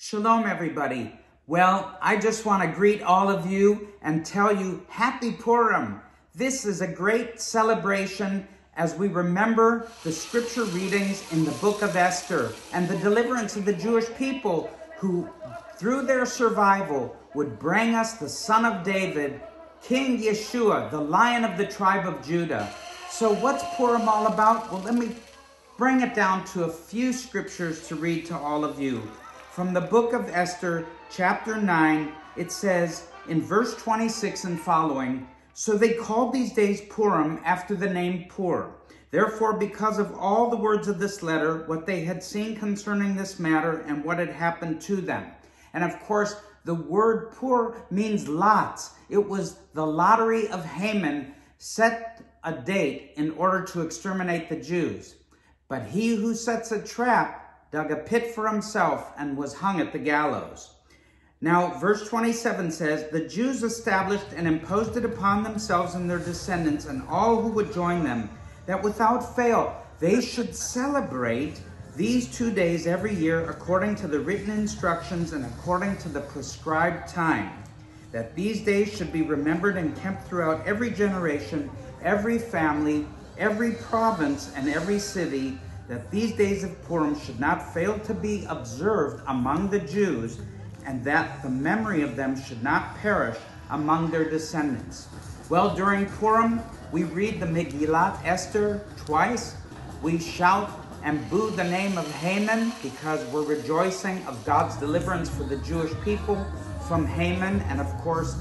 Shalom, everybody. Well, I just want to greet all of you and tell you Happy Purim. This is a great celebration as we remember the scripture readings in the book of Esther and the deliverance of the Jewish people who, through their survival, would bring us the Son of David, King Yeshua, the Lion of the tribe of Judah. So, what's Purim all about? Well, let me bring it down to a few scriptures to read to all of you. From the book of Esther, chapter 9, it says in verse 26 and following, So they called these days Purim after the name Pur. Therefore, because of all the words of this letter, what they had seen concerning this matter, and what had happened to them. And of course, the word Pur means lots. It was the lottery of Haman set a date in order to exterminate the Jews. But he who sets a trap dug a pit for himself, and was hung at the gallows. Now, verse 27 says, The Jews established and imposed it upon themselves and their descendants and all who would join them, that without fail they should celebrate these two days every year according to the written instructions and according to the prescribed time. That these days should be remembered and kept throughout every generation, every family, every province, and every city, that these days of Purim should not fail to be observed among the Jews, and that the memory of them should not perish among their descendants. Well, during Purim, we read the Megillat Esther twice. We shout and boo the name of Haman because we're rejoicing of God's deliverance for the Jewish people from Haman and, of course,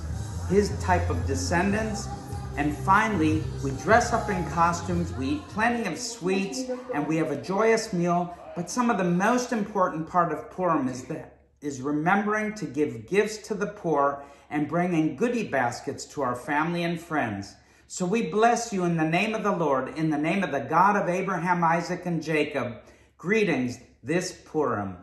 his type of descendants. And finally, we dress up in costumes, we eat plenty of sweets, and we have a joyous meal. But some of the most important part of Purim is that is remembering to give gifts to the poor and bringing goodie baskets to our family and friends. So we bless you in the name of the Lord, in the name of the God of Abraham, Isaac, and Jacob. Greetings this Purim.